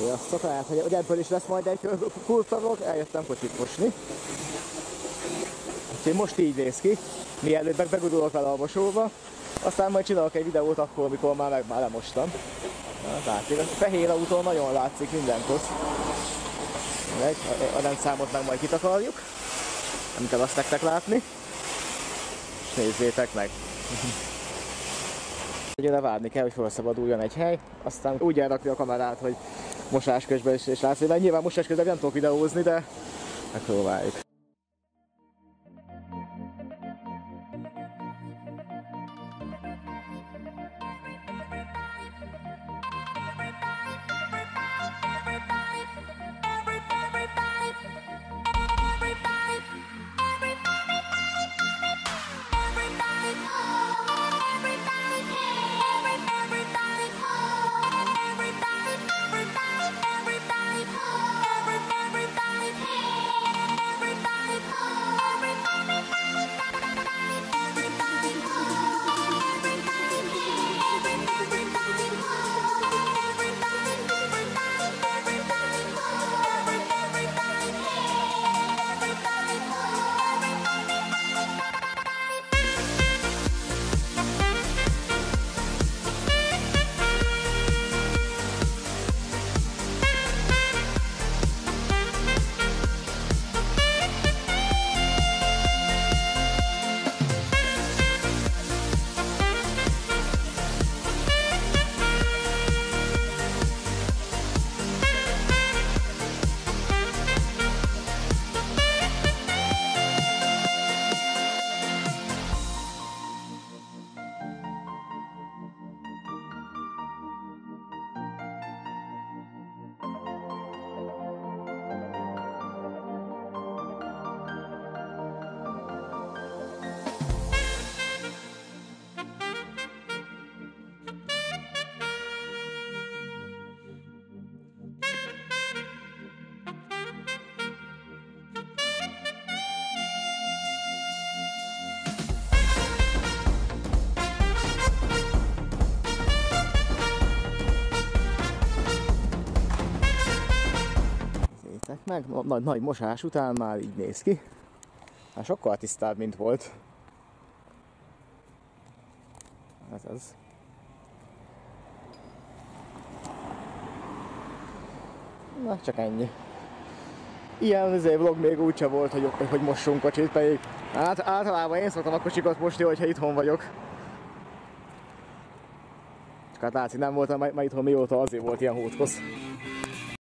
Sziasztok, lehet, hogy ebből is lesz majd egy kultavlog, eljöttem kocsit mosni. Úgyhogy most így néz ki, mielőtt meg begudulok vele a mosóba. Aztán majd csinálok egy videót akkor, amikor már meg már lemostam. Látszik, a fehér autó nagyon látszik minden kosz. Meg, a rendszámot meg majd kitakarjuk. Nem kell azt nektek látni. És nézzétek meg. Ugye várni kell, hogy felszabaduljon egy hely, aztán úgy elrakni a kamerát, hogy mosás közben is, is látszik, mert nyilván mosás közben nem tudok videózni, de megpróbáljuk. Meg, nagy, nagy mosás után már így néz ki. Hát sokkal tisztább, mint volt. Ez az. Na, csak ennyi. Ilyen azért vlog még úgyse volt, hogy, hogy mossunk kocsit, pedig át, általában én szoktam a kocsikat mosni, hogyha itthon vagyok. Csak hát látszik, nem voltam már itthon mióta azért volt ilyen hótkosz.